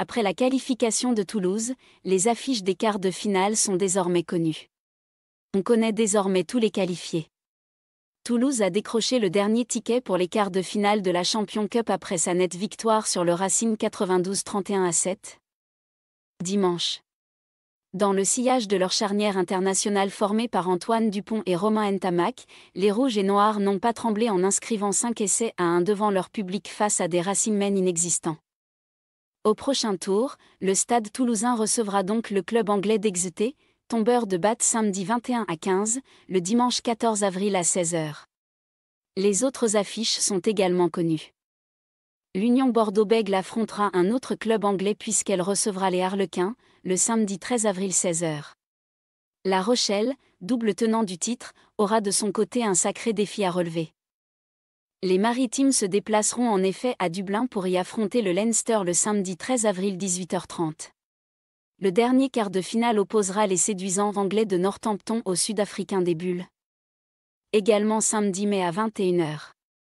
Après la qualification de Toulouse, les affiches des quarts de finale sont désormais connues. On connaît désormais tous les qualifiés. Toulouse a décroché le dernier ticket pour les quarts de finale de la Champion Cup après sa nette victoire sur le Racing 92 31 à 7. Dimanche. Dans le sillage de leur charnière internationale formée par Antoine Dupont et Romain Ntamak, les Rouges et Noirs n'ont pas tremblé en inscrivant 5 essais à 1 devant leur public face à des Racingmen inexistants. Au prochain tour, le stade toulousain recevra donc le club anglais d'Exeter, tombeur de batte samedi 21 à 15, le dimanche 14 avril à 16h. Les autres affiches sont également connues. L'Union Bordeaux-Bègle affrontera un autre club anglais puisqu'elle recevra les Harlequins, le samedi 13 avril 16h. La Rochelle, double tenant du titre, aura de son côté un sacré défi à relever. Les Maritimes se déplaceront en effet à Dublin pour y affronter le Leinster le samedi 13 avril 18h30. Le dernier quart de finale opposera les séduisants anglais de Northampton aux Sud-Africains des Bulles. Également samedi mai à 21h.